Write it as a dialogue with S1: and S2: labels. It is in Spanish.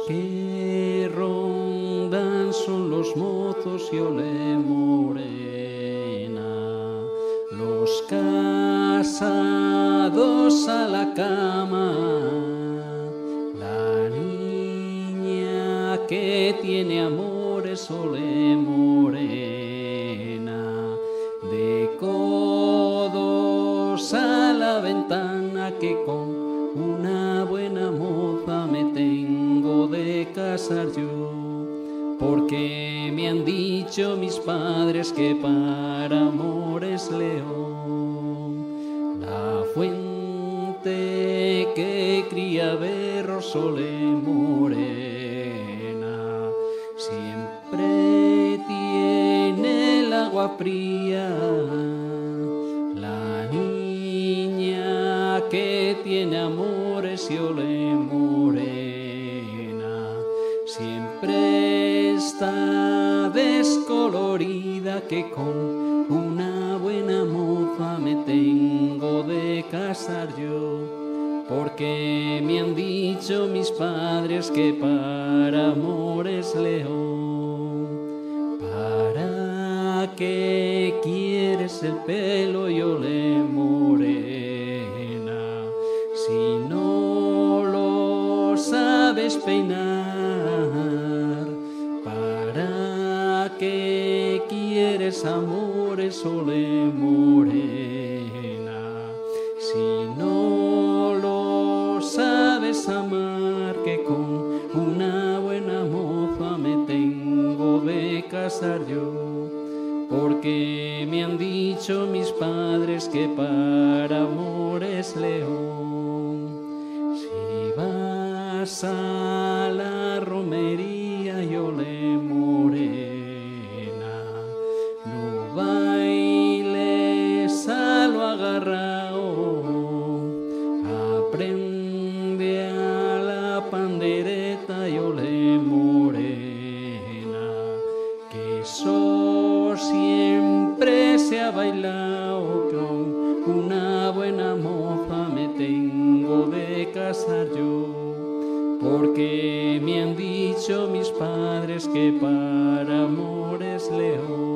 S1: Que rondan son los mozos y ole morena, los casados a la cama, la niña que tiene amores ole morena, de codos a la ventana que con yo, porque me han dicho mis padres que para amor es león. La fuente que cría berro sole morena, siempre tiene el agua fría. La niña que tiene amores y ole morena, siempre está descolorida que con una buena moza me tengo de casar yo, porque me han dicho mis padres que para amor es león. ¿Para qué quieres el pelo y ole sabes peinar? ¿Para qué quieres amores ole morena si no lo sabes amar? Que con una buena moza me tengo de casar yo porque me han dicho mis padres que para amor es león. Vas a la romería y ole morena, no bailes a lo agarrao, aprende a la pandereta y ole morena, que eso siempre se ha bailado con una buena moza me tengo de casar yo, porque me han dicho mis padres que para amor es león.